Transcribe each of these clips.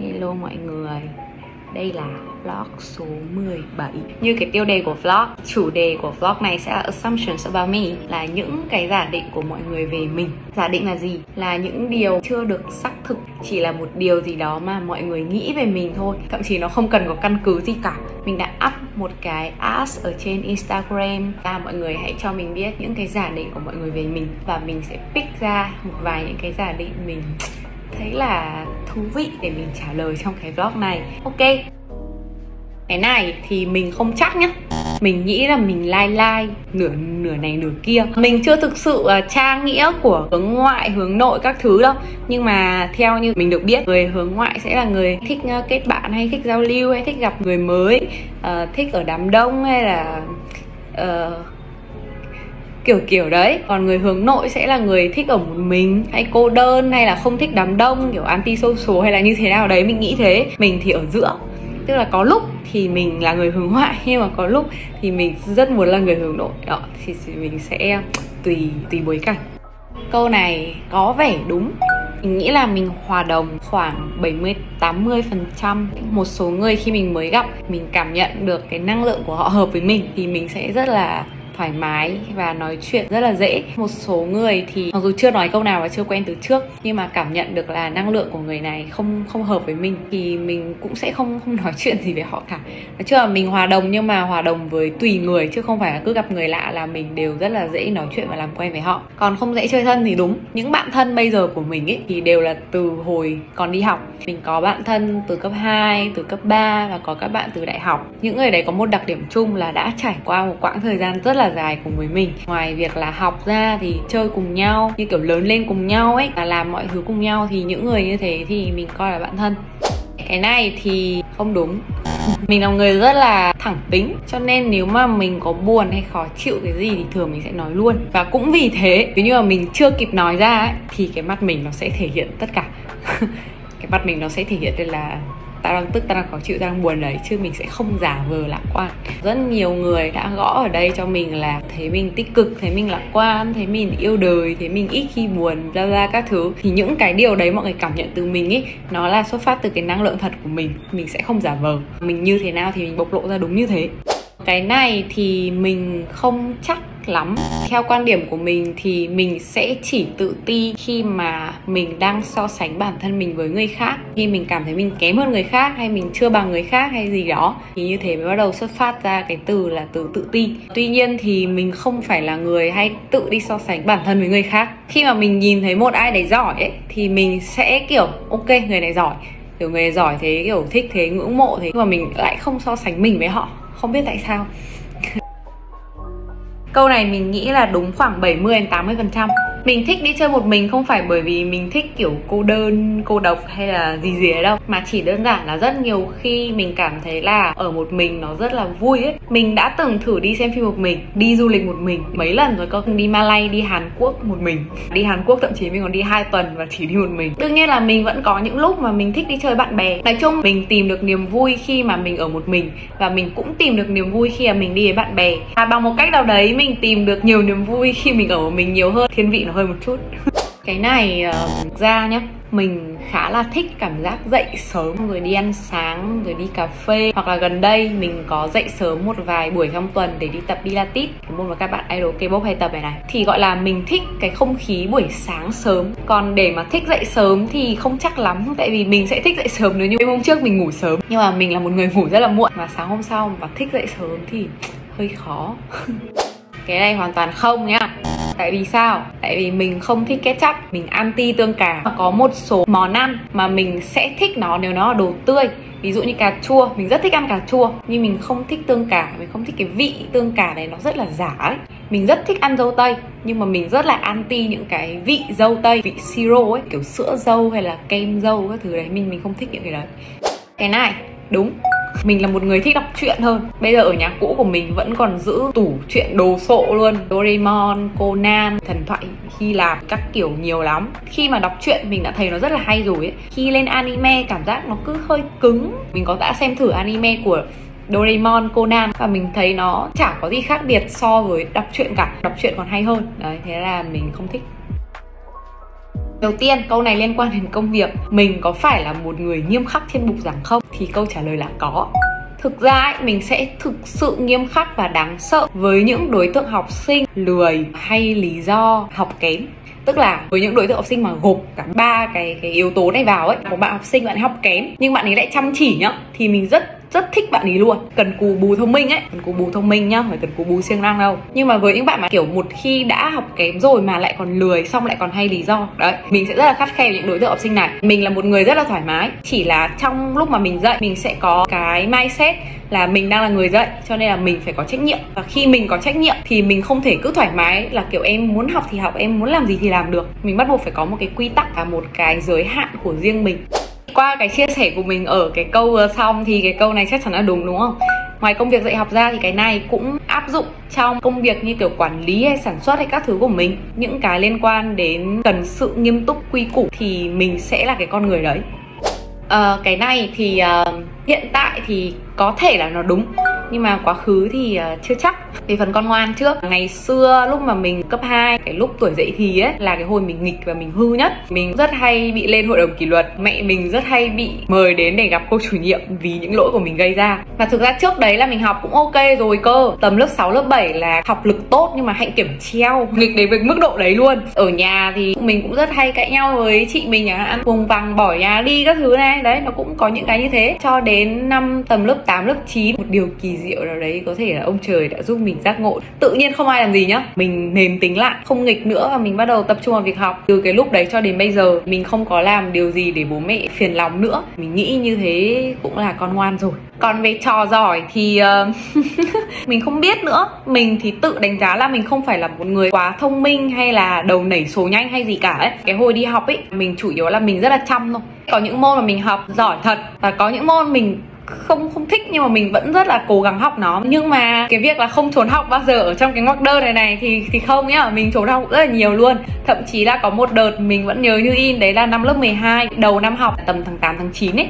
Hello mọi người, Đây là vlog số 17 Như cái tiêu đề của vlog, Chủ đề của vlog này sẽ là Assumptions about me, Là những cái giả định của mọi người về mình. Giả định là gì? Là những điều chưa được xác thực, Chỉ là một điều gì đó mà mọi người nghĩ về mình thôi. Thậm chí nó không cần có căn cứ gì cả. Mình đã up một cái ask ở trên Instagram, Và mọi người hãy cho mình biết những cái giả định của mọi người về mình, Và mình sẽ pick ra một vài những cái giả định mình thấy là thú vị để mình trả lời trong cái vlog này. Ok. Cái này thì mình không chắc nhá. Mình nghĩ là mình lai lai nửa nửa này nửa kia. Mình chưa thực sự uh, tra nghĩa của hướng ngoại hướng nội các thứ đâu. Nhưng mà theo như mình được biết người hướng ngoại sẽ là người thích uh, kết bạn hay thích giao lưu hay thích gặp người mới uh, thích ở đám đông hay là uh, kiểu kiểu đấy. Còn người hướng nội sẽ là người thích ở một mình, hay cô đơn, hay là không thích đám đông, kiểu anti social hay là như thế nào. Đấy, mình nghĩ thế. Mình thì ở giữa. Tức là có lúc thì mình là người hướng ngoại, nhưng mà có lúc thì mình rất muốn là người hướng nội. Đó, thì mình sẽ tùy tùy bối cảnh. Câu này có vẻ đúng. Mình nghĩ là mình hòa đồng khoảng 70 80 phần trăm. Một số người khi mình mới gặp, mình cảm nhận được cái năng lượng của họ hợp với mình, thì mình sẽ rất là thoải mái và nói chuyện rất là dễ. Một số người thì mặc dù chưa nói câu nào và chưa quen từ trước nhưng mà cảm nhận được là năng lượng của người này không không hợp với mình thì mình cũng sẽ không không nói chuyện gì về họ cả. Nói chung là mình hòa đồng nhưng mà hòa đồng với tùy người chứ không phải là cứ gặp người lạ là mình đều rất là dễ nói chuyện và làm quen với họ. Còn không dễ chơi thân thì đúng những bạn thân bây giờ của mình ấy thì đều là từ hồi còn đi học. Mình có bạn thân từ cấp 2, từ cấp 3 và có các bạn từ đại học. Những người đấy có một đặc điểm chung là đã trải qua một quãng thời gian rất là là dài cùng với mình. Ngoài việc là học ra thì chơi cùng nhau như kiểu lớn lên cùng nhau ấy là làm mọi thứ cùng nhau thì những người như thế thì mình coi là bạn thân. Cái này thì không đúng. Mình là người rất là thẳng tính cho nên nếu mà mình có buồn hay khó chịu cái gì thì thường mình sẽ nói luôn. Và cũng vì thế nếu như mà mình chưa kịp nói ra ấy, thì cái mặt mình nó sẽ thể hiện tất cả. Cái mặt mình nó sẽ thể hiện đây là tao đang tức tao đang khó chịu tao đang buồn đấy, chứ mình sẽ không giả vờ lạc quan. Rất nhiều người đã gõ ở đây cho mình là thấy mình tích cực, thấy mình lạc quan, thấy mình yêu đời, thấy mình ít khi buồn ra ra các thứ. Thì những cái điều đấy mọi người cảm nhận từ mình ấy nó là xuất phát từ cái năng lượng thật của mình. Mình sẽ không giả vờ. Mình như thế nào thì mình bộc lộ ra đúng như thế. Cái này thì mình không chắc lắm. Theo quan điểm của mình thì mình sẽ chỉ tự ti khi mà mình đang so sánh bản thân mình với người khác. Khi mình cảm thấy mình kém hơn người khác, hay mình chưa bằng người khác, hay gì đó, thì như thế mới bắt đầu xuất phát ra cái từ là từ tự ti. Tuy nhiên thì mình không phải là người hay tự đi so sánh bản thân với người khác. Khi mà mình nhìn thấy một ai đấy giỏi ấy, thì mình sẽ kiểu, ok, người này giỏi. Kiểu người này giỏi thế, kiểu thích thế, ngưỡng mộ thế, nhưng mà mình lại không so sánh mình với họ. Không biết tại sao. Câu này mình nghĩ là đúng khoảng 70 đến 80% mình thích đi chơi một mình không phải bởi vì mình thích kiểu cô đơn, cô độc hay là gì gì ấy đâu. Mà chỉ đơn giản là rất nhiều khi mình cảm thấy là ở một mình nó rất là vui ấy. Mình đã từng thử đi xem phim một mình, đi du lịch một mình mấy lần rồi có đi Malay, đi Hàn Quốc một mình. Đi Hàn Quốc thậm chí mình còn đi hai tuần và chỉ đi một mình. Đương nhiên là mình vẫn có những lúc mà mình thích đi chơi bạn bè. Nói chung mình tìm được niềm vui khi mà mình ở một mình và mình cũng tìm được niềm vui khi mà mình đi với bạn bè. Và bằng một cách nào đấy mình tìm được nhiều niềm vui khi mình ở một mình nhiều hơn. Thiên vị nó hơi một chút. Cái này uh, ra nhá mình khá là thích cảm giác dậy sớm rồi đi ăn sáng rồi đi cà phê. Hoặc là gần đây mình có dậy sớm một vài buổi trong tuần để đi tập pilates. Môn mà các bạn idol kpop hay tập này này. Thì gọi là mình thích cái không khí buổi sáng sớm. Còn để mà thích dậy sớm thì không chắc lắm tại vì mình sẽ thích dậy sớm nếu như hôm trước mình ngủ sớm. Nhưng mà mình là một người ngủ rất là muộn. Và sáng hôm sau mà thích dậy sớm thì hơi khó. Cái này hoàn toàn không nhá tại vì sao? Tại vì mình không thích ketchup, mình anti tương cà. Có một số món ăn mà mình sẽ thích nó nếu nó là đồ tươi. Ví dụ như cà chua, mình rất thích ăn cà chua, nhưng mình không thích tương cà. Mình không thích cái vị tương cà này nó rất là giả ấy. Mình rất thích ăn dâu tây, nhưng mà mình rất là anti những cái vị dâu tây, vị siro ấy, kiểu sữa dâu hay là kem dâu các thứ đấy. Mình mình không thích những cái đấy. Cái này, đúng mình là một người thích đọc truyện hơn. Bây giờ ở nhà cũ của mình vẫn còn giữ tủ truyện đồ sộ luôn. Doraemon, Conan, thần thoại Hy Lạp các kiểu nhiều lắm. Khi mà đọc truyện mình đã thấy nó rất là hay rồi ấy. Khi lên anime cảm giác nó cứ hơi cứng. Mình có đã xem thử anime của Doraemon, Conan và mình thấy nó chả có gì khác biệt so với đọc truyện cả. Đọc truyện còn hay hơn. Đấy thế là mình không thích đầu tiên câu này liên quan đến công việc. Mình có phải là một người nghiêm khắc trên bục giảng không? Thì câu trả lời là có. Thực ra ấy, mình sẽ thực sự nghiêm khắc và đáng sợ với những đối tượng học sinh lười hay lý do học kém. Tức là với những đối tượng học sinh mà gộp cả ba cái cái yếu tố này vào ấy một bạn học sinh bạn học kém nhưng bạn ấy lại chăm chỉ nhá thì mình rất rất thích bạn ý luôn. Cần cù bù thông minh ấy. Cần cù bù thông minh nhá, phải cần cù bù siêng năng đâu. Nhưng mà với những bạn mà, kiểu, một khi đã học kém rồi mà lại còn lười, xong lại còn hay lý do, đấy, mình sẽ rất là khắt khe với những đối tượng học sinh này. Mình là một người rất là thoải mái. Chỉ là trong lúc mà mình dạy mình sẽ có cái mindset là mình đang là người dạy cho nên là mình phải có trách nhiệm. Và khi mình có trách nhiệm thì mình không thể cứ thoải mái là, kiểu, em muốn học thì học, em muốn làm gì thì làm được. Mình bắt buộc phải có một cái quy tắc và một cái giới hạn của riêng mình qua cái chia sẻ của mình ở cái câu vừa xong thì cái câu này chắc chắn là đúng đúng không? Ngoài công việc dạy học ra thì cái này cũng áp dụng trong công việc như kiểu quản lý hay sản xuất hay các thứ của mình. Những cái liên quan đến cần sự nghiêm túc quy củ thì mình sẽ là cái con người đấy. Uh, cái này thì uh, hiện tại thì có thể là nó đúng nhưng mà quá khứ thì ờ, chưa chắc. Về phần con ngoan trước. Ngày xưa lúc mà mình cấp 2 cái lúc tuổi dậy thì ấy, là cái hồi mình nghịch và mình hư nhất. Mình rất hay bị lên hội đồng kỷ luật. Mẹ mình rất hay bị mời đến để gặp cô chủ nhiệm vì những lỗi của mình gây ra. Và thực ra trước đấy là mình học cũng ok rồi cơ. Tầm lớp 6 lớp 7 là học lực tốt nhưng mà hạnh kiểm treo. Nghịch đến với mức độ đấy luôn. Ở nhà thì mình cũng rất hay cãi nhau với chị mình, chẳng hạn vùng vằng bỏ nhà đi các thứ này. Đấy, nó cũng có những cái như thế. Cho đến năm tầm lớp 8 lớp 9 một điều kỳ diệu nào đấy có thể là ông trời đã giúp mình giác ngộ. Tự nhiên không ai làm gì nhá. Mình mềm tính lại không nghịch nữa và mình bắt đầu tập trung vào việc học. Từ cái lúc đấy cho đến bây giờ mình không có làm điều gì để bố mẹ phiền lòng nữa. Mình nghĩ như thế cũng là con ngoan rồi. Còn về trò giỏi thì uh, mình không biết nữa. Mình thì tự đánh giá là mình không phải là một người quá thông minh hay là đầu nảy số nhanh hay gì cả ấy. Cái hồi đi học ấy mình chủ yếu là mình rất là chăm thôi. Có những môn mà mình học giỏi thật và có những môn mình không không thích nhưng mà mình vẫn rất là cố gắng học nó. Nhưng mà cái việc là không trốn học bao giờ ở trong cái ngoặc đơn này này thì thì không nhá, mình trốn học rất là nhiều luôn. Thậm chí là có một đợt mình vẫn nhớ như in, đấy là năm lớp 12 đầu năm học, tầm tháng 8 tháng 9 ấy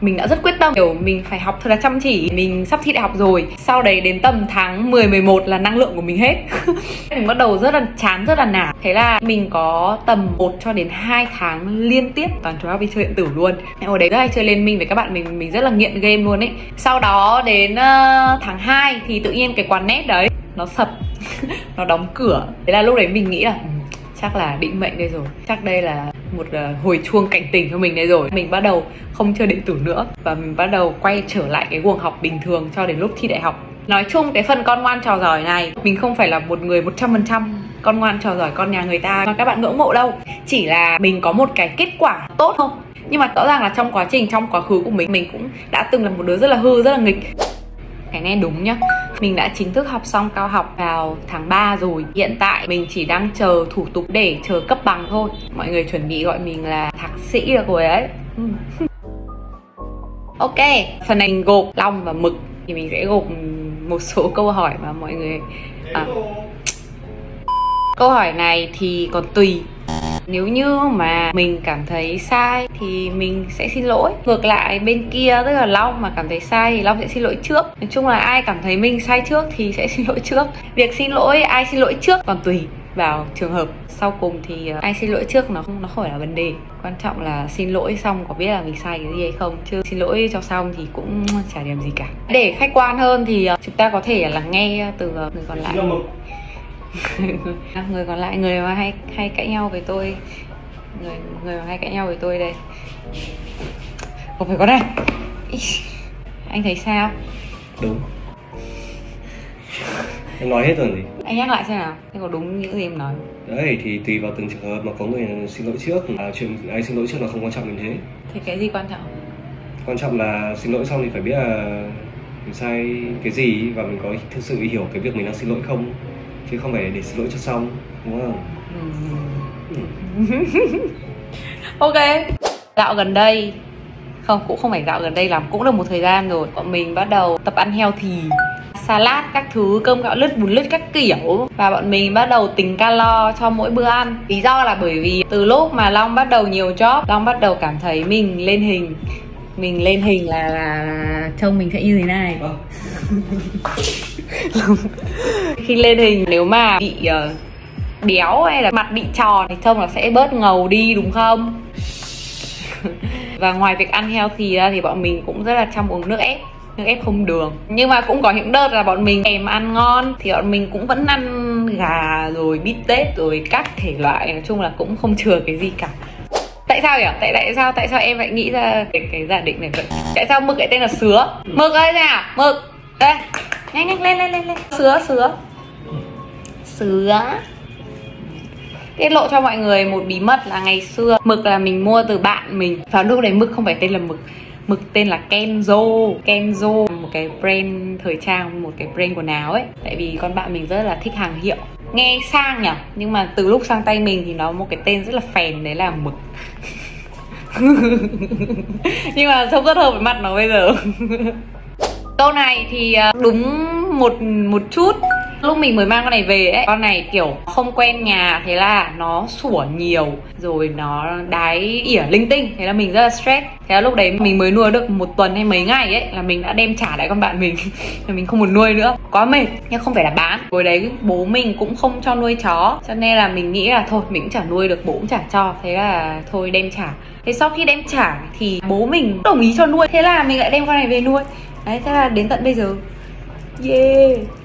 mình đã rất quyết tâm. Kiểu mình phải học thật là chăm chỉ. Mình sắp thi đại học rồi. Sau đấy đến tầm tháng 10 11 là năng lượng của mình hết. Mình bắt đầu rất là chán rất là nản. Thế là mình có tầm 1 cho đến 2 tháng liên tiếp toàn trốn đi chơi điện tử luôn. Hồi đấy rất hay chơi liên minh với các bạn. Mình mình rất là nghiện game luôn ấy. Sau đó đến uh, tháng 2 thì tự nhiên cái quán net đấy nó sập. Nó đóng cửa. Thế là lúc đấy mình nghĩ là chắc là định mệnh đây rồi. Chắc đây là một ờ, hồi chuông cảnh tỉnh cho mình đây rồi. Mình bắt đầu không chơi điện tử nữa và mình bắt đầu quay trở lại cái guồng học bình thường cho đến lúc thi đại học. Nói chung cái phần con ngoan trò giỏi này, mình không phải là một người 100% con ngoan trò giỏi con nhà người ta mà các bạn ngưỡng mộ đâu. Chỉ là mình có một cái kết quả tốt không nhưng mà rõ ràng là trong quá trình, trong quá khứ của mình mình cũng đã từng là một đứa rất là hư, rất là nghịch. Cái này đúng nhá mình đã chính thức học xong cao học vào tháng 3 rồi. Hiện tại mình chỉ đang chờ thủ tục để chờ cấp bằng thôi. Mọi người chuẩn bị gọi mình là thạc sĩ được rồi ấy. Ừ. Ok, phần này mình gộp long và mực. Thì mình sẽ gộp một số câu hỏi mà mọi người à. Câu hỏi này thì còn tùy nếu như mà mình cảm thấy sai thì mình sẽ xin lỗi. Ngược lại bên kia tức là long mà cảm thấy sai thì long sẽ xin lỗi trước. Nói chung là ai cảm thấy mình sai trước thì sẽ xin lỗi trước. Việc xin lỗi ai xin lỗi trước còn tùy vào trường hợp. Sau cùng thì ờ, ai xin lỗi trước nó không nó không phải là vấn đề. Quan trọng là xin lỗi xong có biết là mình sai cái gì hay không. Chứ xin lỗi cho xong thì cũng chả điểm gì cả. Để khách quan hơn thì ờ, chúng ta có thể lắng nghe từ ờ, người còn lại người còn lại người mà hay hay cãi nhau với tôi. Người người mà hay cãi nhau với tôi đây. Không phải có đây. Anh thấy sao? Đúng. Em nói hết rồi gì? Anh nhắc lại xem nào. Thế có đúng những gì em nói đấy thì tùy vào từng trường hợp mà có người xin lỗi trước. À, chuyện ai xin lỗi trước là không quan trọng như thế. Thế cái gì quan trọng? Quan trọng là xin lỗi xong thì phải biết là mình sai cái gì và mình có thực sự hiểu cái việc mình đang xin lỗi không chứ không phải để xin lỗi cho xong, đúng không? Ừ. ok. Dạo gần đây. Không, cũng không phải dạo gần đây làm cũng được một thời gian rồi. Bọn mình bắt đầu tập ăn heo thì salad, các thứ, cơm gạo lứt, bún lứt các kiểu. Và bọn mình bắt đầu tính calo cho mỗi bữa ăn. Lý do là bởi vì từ lúc mà long bắt đầu nhiều job, long bắt đầu cảm thấy mình lên hình mình lên hình là, là, là trông mình sẽ như thế này. Khi lên hình nếu mà bị uh, béo hay là mặt bị tròn thì trông là sẽ bớt ngầu đi đúng không? Và ngoài việc ăn healthy ra thì bọn mình cũng rất là chăm uống nước ép. Nước ép không đường. Nhưng mà cũng có những đợt là bọn mình thèm ăn ngon thì bọn mình cũng vẫn ăn gà rồi bít tết rồi các thể loại. Nói chung là cũng không chừa cái gì cả tại sao nhỉ? Tại tại sao tại sao em lại nghĩ ra cái cái giả định này vậy? Tại sao mực lại tên là sứa? Mực ơi nào mực, đây. Nhanh nhanh, lên lên lên lên. Sứa sứa. Sứa. Tiết lộ cho mọi người một bí mật là ngày xưa mực là mình mua từ bạn mình. Và lúc đấy mực không phải tên là mực. Mực tên là Kenzo. Kenzo một cái brand thời trang, một cái brand quần áo ấy. Tại vì con bạn mình rất là thích hàng hiệu nghe sang nhỉ nhưng mà từ lúc sang tay mình thì nó một cái tên rất là phèn, đấy là mực. Nhưng mà trông rất hợp với mặt nó bây giờ. Câu này thì ờ, đúng một một chút lúc mình mới mang con này về ấy, con này kiểu không quen nhà, thế là nó sủa nhiều, rồi nó đái ỉa linh tinh, thế là mình rất là stress. Thế là lúc đấy mình mới nuôi được một tuần hay mấy ngày ấy, là mình đã đem trả lại con bạn mình, là mình không muốn nuôi nữa. Quá mệt, nhưng không phải là bán. Hồi đấy bố mình cũng không cho nuôi chó, cho nên là mình nghĩ là thôi, mình cũng chả nuôi được, bố cũng chả cho. Thế là thôi đem trả. Thế sau khi đem trả thì bố mình đồng ý cho nuôi, thế là mình lại đem con này về nuôi. Đấy, thế là đến tận bây giờ. Yeah.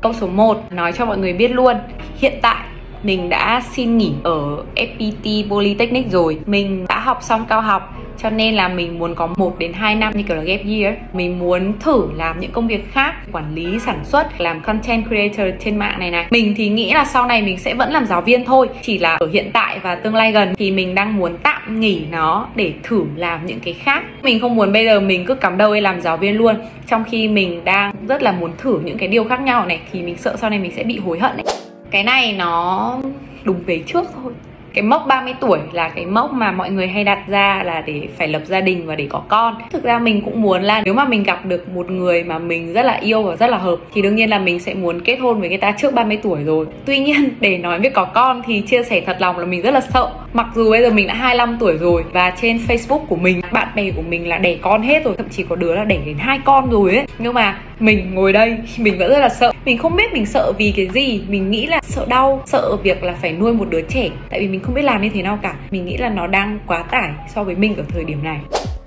Câu số 1 nói cho mọi người biết luôn, Hiện tại mình đã xin nghỉ ở FPT Polytechnic rồi. Mình đã học xong cao học cho nên là mình muốn có 1 đến 2 năm như kiểu là gap year. Mình muốn thử làm những công việc khác, quản lý, sản xuất, làm content creator trên mạng này này. Mình thì nghĩ là sau này mình sẽ vẫn làm giáo viên thôi. Chỉ là ở hiện tại và tương lai gần thì mình đang muốn tạm nghỉ nó để thử làm những cái khác. Mình không muốn bây giờ mình cứ cắm đầu làm giáo viên luôn. Trong khi mình đang rất là muốn thử những cái điều khác nhau này, thì mình sợ sau này mình sẽ bị hối hận ấy. Cái này nó đúng về trước thôi cái mốc 30 tuổi là cái mốc mà mọi người hay đặt ra là để phải lập gia đình và để có con. Thực ra mình cũng muốn là nếu mà mình gặp được một người mà mình rất là yêu và rất là hợp thì đương nhiên là mình sẽ muốn kết hôn với người ta trước 30 tuổi rồi. Tuy nhiên, để nói việc có con thì chia sẻ thật lòng là mình rất là sợ mặc dù bây giờ mình đã 25 tuổi rồi và trên Facebook của mình bạn bè của mình là đẻ con hết rồi thậm chí có đứa là đẻ đến hai con rồi ấy. Nhưng mà mình ngồi đây mình vẫn rất là sợ. Mình không biết mình sợ vì cái gì. Mình nghĩ là sợ đau sợ việc là phải nuôi một đứa trẻ. Tại vì mình không biết làm như thế nào cả. Mình nghĩ là nó đang quá tải so với mình ở thời điểm này.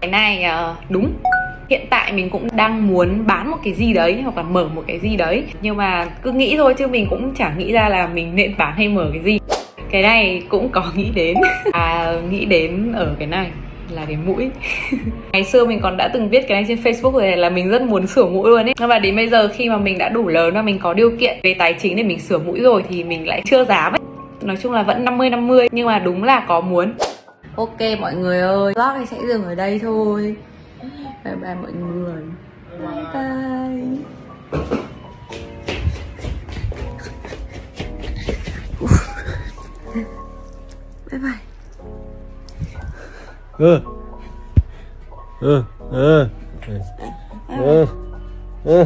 Cái này uh, đúng. Hiện tại mình cũng đang muốn bán một cái gì đấy hoặc là mở một cái gì đấy. Nhưng mà cứ nghĩ thôi chứ mình cũng chẳng nghĩ ra là mình nên bán hay mở cái gì cái này cũng có nghĩ đến. À nghĩ đến ở cái này là cái mũi. Ngày xưa mình còn đã từng viết cái này trên facebook rồi, là mình rất muốn sửa mũi luôn ấy. Và đến bây giờ khi mà mình đã đủ lớn và mình có điều kiện về tài chính để mình sửa mũi rồi thì mình lại chưa dám ấy. Nói chung là vẫn 50 50 nhưng mà đúng là có muốn. Ok, mọi người ơi, vlog này sẽ dừng ở đây thôi. Bye bye mọi người. Bye bye. Bye bye ừ ừ ừ ừ ừ